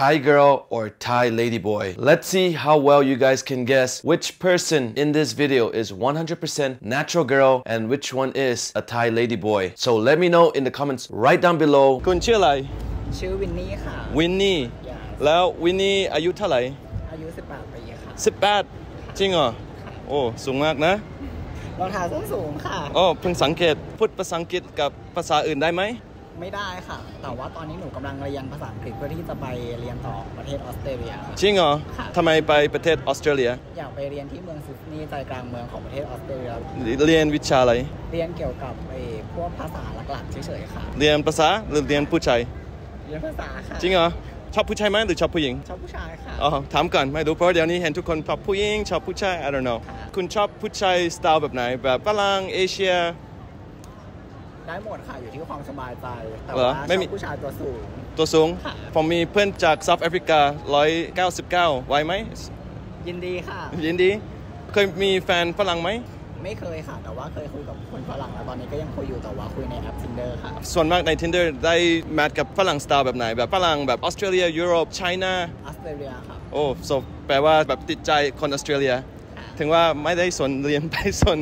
Thai girl or Thai lady boy. Let's see how well you guys can guess which person in this video is 100% natural girl and which one is a Thai lady boy. So let me know in the comments right down below คุณชื่ออะไรชื่อวินนี่ค่ะ วินนี่ แล้ววินนี่อายุเท่าไหร่ อายุ 18 ปีค่ะ 18 จริงเหรอ โอ้ สูงมากนะ รองเท้าส้นสูงค่ะ โอ้เพิ่งสังเกต พูดภาษาอังกฤษกับภาษาอื่นได้ไหม ไม่ได้ค่ะ แต่ว่าตอนนี้หนูกำลังเรียนภาษาอังกฤษเพื่อที่จะไปเรียนต่อประเทศออสเตรเลียค่ะจริงเหรอค่ะทำไมไปประเทศออสเตรเลีย อยากไปเรียนที่เมืองซิดนีย์ใจกลางเมืองของประเทศออสเตรเลีย เรียนวิชาอะไร เรียนเกี่ยวกับไอ้พวกภาษาหลักๆเฉยๆค่ะ เรียนภาษาหรือเรียนผู้ชายเรียนภาษาค่ะจริงเหรอชอบผู้ชายไหมหรือชอบผู้หญิง ชอบผู้ชายค่ะ อ๋อ ถามก่อนไม่รู้เพราะเดี๋ยวนี้เห็นทุกคนชอบผู้หญิงชอบผู้ชาย I don't know ค่ะคุณชอบผู้ชายสไตล์แบบไหนแบบฝรั่งเอเชีย ได้หมดค่ะ อยู่ที่ความสบายใจ แต่เหรอว่าไม่ชมีอบผู้ชายตัวสูง ตัวสูงค่ะผมมีเพื่อนจากเซาท์แอฟริกา 199ไหวไหม ยินดีค่ะ ยินดี เคยมีแฟนฝรั่งไหม ไม่เคยค่ะ แต่ว่าเคยคุยกับคนฝรั่งแล้วตอนนี้ก็ยังคุยอยู่แต่ว่าคุยในแอป Tinder ค่ะ ส่วนมากใน Tinder ได้แมทกับฝรั่งสไตล์แบบไหน แบบฝรั่งแบบออสเตรเลียยุโรปไชน่าออสเตรเลียค่ะ โอ้ so แปลว่าแบบติดใจคนออสเตรเลีย ถึงว่าไม่ได้สนเรียนไปสน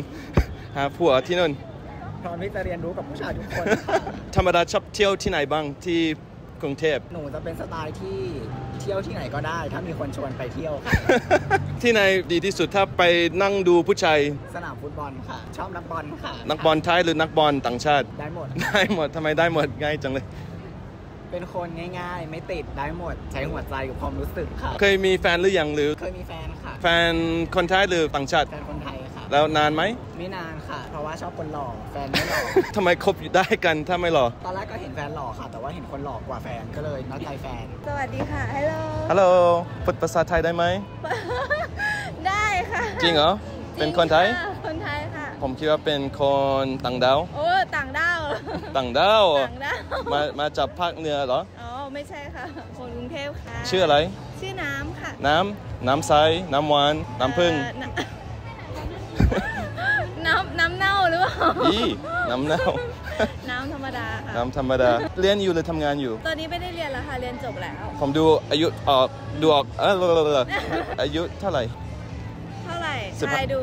หาผัวที่นู่น พร้อมที่จะเรียนรู้กับผู้ชายทุกคนค่ะธรรมดาชอบเที่ยวที่ไหนบ้างที่กรุงเทพ หนูจะเป็นสไตล์ที่เที่ยวที่ไหนก็ได้ ถ้ามีคนชวนไปเที่ยวค่ะ ที่ไหนดีที่สุดถ้าไปนั่งดูผู้ชายสนามฟุตบอลค่ะ ชอบนักบอลค่ะ นักบอลไทยหรือนักบอลต่างชาติ ได้หมด ได้หมดทำไมได้หมดง่ายจังเลย เป็นคนง่ายๆ ไม่ติดได้หมด ใช้หัวใจกับความรู้สึกค่ะ เคยมีแฟนหรือยังหรือ เคยมีแฟนค่ะ แฟนคนไทยหรือต่างชาติ แฟนคนไทยค่ะ แล้วนานไหมไม่นานค่ะ เพราะว่าชอบคนหล่อแฟนไม่หล่อทำไมคบอยู่ได้กันถ้าไม่หรอตอนแรกก็เห็นแฟนหล่อค่ะ แต่ว่าเห็นคนหล่อกว่าแฟนก็เลยนัดใจแฟน สวัสดีค่ะฮัลโหลฮัลโหลพูดภาษาไทยได้ไหมได้ค่ะ จริงเหรอเป็นคนไทยจริงะคนไทยค่ะ ผมคิดว่าเป็นคนต่างดาวโอ้ต่างด้าวต่างดาวต่างด้าวมามาจากภาคเหนือเหรออ๋อไม่ใช่ค่ะคนกรุงเทพค่ะ ชื่ออะไร ชื่อน้ำค่ะ น้ำน้ำใสน้ำหวานน้ำผึ้งเอ่อ น้ำน้ำน้ำเน่าหรือเปล่าอีน้ำเน่า น้ำธรรมดาค่ะ น้ำธรรมดา เรียนอยู่หรือทำงานอยู่ ตอนนี้ไม่ได้เรียนแล้วค่ะ เรียนจบแล้ว ผมดูอายุออกดูออกเอออายุเท่าไหร่ เท่าไหร่สิบห้าทายดู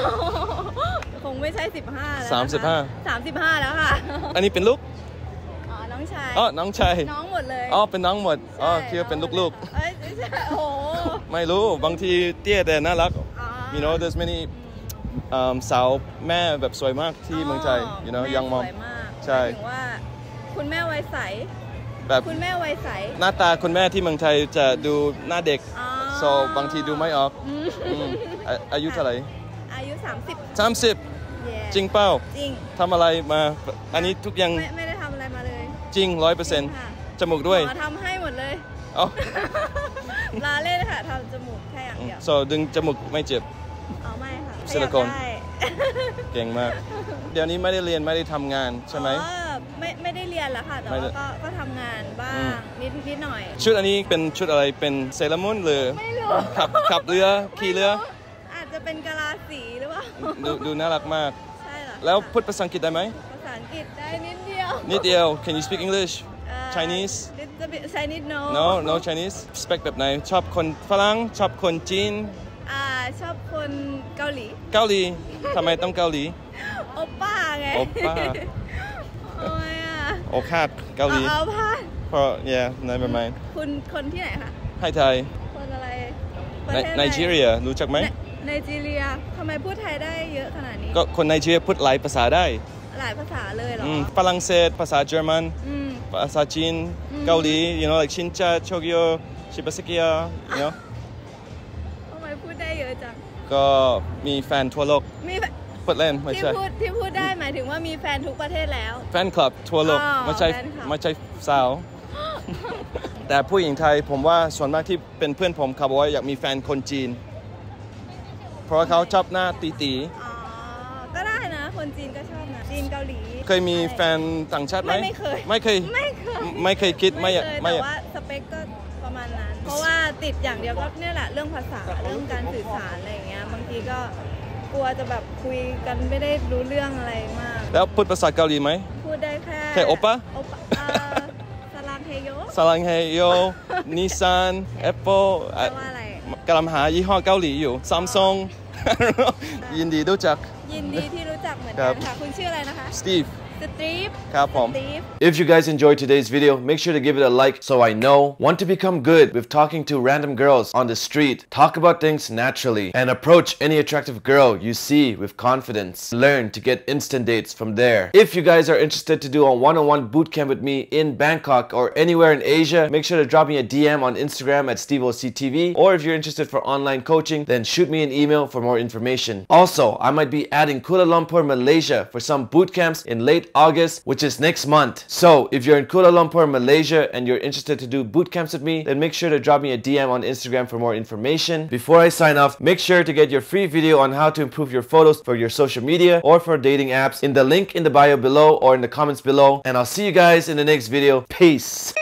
15คงไม่ใช่15แล้วสามสิบห้าสามสิบห้าแล้วค่ะ อันนี้เป็นลูกอ๋อน้องชายอ๋อน้องชาย น้องหมดเลย อ๋อ เป็นน้องหมด อ๋อใช่คิดว่าเป็นลูกเอ้ยไม่ใช่โอ้โหๆไม่รู้ บางทีเตี้ยแต่น่ารักอ๋อ you know there's many um, สาวแม่แบบสวยมากที่เมืองไทย you know แม่ young mom สวยมากใช่หมายถึงว่าคุณแม่วัยใสแบบคุณแม่วัยใส หน้าตาคุณแม่ที่เมืองไทยจะดูหน้าเด็กอ๋อ so บางทีดูไม่ออกอืมอืมอะอายุเท่าไหร่อายุ 30 30แย่จริงเปล่าจริงทำอะไรมา อันนี้ทุกอย่างไม่ไม่ได้ทำอะไรมาเลย จริงร้อยเปอร์เซ็นต์ค่ะจมูกด้วยหมอทำให้หมดเลยอ๋อลาเล่นค่ะทำจมูกแค่อย่างเดียว so ดึงจมูกไม่เจ็บเอาไม่ค่ะ ซิลิโคนขยับได้เก่งมาก เดี๋ยวนี้ไม่ได้เรียนไม่ได้ทำงานใช่ไหมอ๋อไม่ไม่ได้เรียนแล้วค่ะแต่ไม่ได้ว่าก็ก็ทำงานบ้าอืงมนิดนิดหน่อย ชุดอันนี้เป็นชุดอะไรเป็นเซรามุนหรือไม่รู้ขับขับเรือขี่เรือ อาจจะเป็นกะลาสีหรือเปล่าดูดูน่ารักมากใช่เหรอแล้วพูดภาษาอังกฤษได้ไหมภาษาอังกฤษได้นิดเดียวนิดเดียว Can you speak English เอ่อ Chinese little bit Chinese no No no Chinese Spec แบบไหนชอบคนฝรั่งชอบคนจีนอ่า ชอบคนเกาหลี เกาหลีทำไมต้องเกาหลี โอป้าไง โอป้าทำไมอะโอคาดเกาหลีเอาเอาพาดเพราะ yeah never mind คุณคนที่ไหนคะให้ไทย คนอะไรประในเทศหไนจีเรียรู้จักไหมไนไนจีเรียทำไมพูดไทยได้เยอะขนาดนี้ ก็คนไนจีเรียพูดหลายภาษาได้ หลายภาษาเลยเหรออืมฝรั่งเศสภาษาเยอรมันอืมภาษาจีน เกาหลี you know like ชินจาโชเกียวชิบาสกิยา you know ก็มีแฟนทั่วโลกมีแฟพูดเล่นไม่ที่ใช่พูดที่พูดได้หมายถึงว่ามีแฟนทุกประเทศแล้ว แฟนคลับทั่วโลกอ๋อไม่ใช่แฟนคลับ ไม่ใช่สาว แต่ผู้หญิงไทยผมว่าส่วนมากที่เป็นเพื่อนผมเขาบอกว่าอยากมีแฟนคนจีน เพราะว่าเขาชอบหน้าตีตีอ๋อ ก็ได้นะ คนจีนก็ชอบนะ จีนเกาหลี ๆเคยมีแฟนต่างชาติไหมไม่ไม่เคย ไม่เคย ไม่เคยไม่เคยคิดไม่ไม่อยากเคยไม่แต่อยากว่าสเปคก็ประมาณนั้น เพราะว่าติดอย่างเดียวก็เนี่ยแหละเรื่องภาษาเรื่องการสื่อสารอะไรอย่างเงี้ยบางทีก็กลัวจะแบบคุยกันไม่ได้รู้เรื่องอะไรมาก แล้วพูดภาษาเกาหลีไหมพูดได้แค่แค่โอปะโอปะอ่าสลางเฮโยสลังเฮโยนิสสันแอปเปิลแปลว่าอะไรกำลังหายี่ห้อเกาหลีอยู่ซัมซุงยินดีรู้จัก ยินดีที่รู้จักเหมือน ครั กับ นค่ะ คุณชื่ออะไรนะคะ สตีฟ สตีฟ ครับผม สตีฟ If you guys enjoyed today's video, make sure to give it a like so I know. Want to become good with talking to random girls on the street. Talk about things naturally and approach any attractive girl you see with confidence. Learn to get instant dates from there. If you guys are interested to do a one-on-one boot camp with me in Bangkok or anywhere in Asia, make sure to drop me a DM on Instagram at SteveOCTV or if you're interested for online coaching, then shoot me an email for more information. Also, I might be adding Kuala Lumpur, Malaysia for some boot camps in late August, which is next month. So if you're in Kuala Lumpur, Malaysia and you're interested to do boot camps with me, then make sure to drop me a DM on Instagram for more information. Before I sign off, make sure to get your free video on how to improve your photos for your social media or for dating apps in the link in the bio below or in the comments below. And I'll see you guys in the next video. Peace.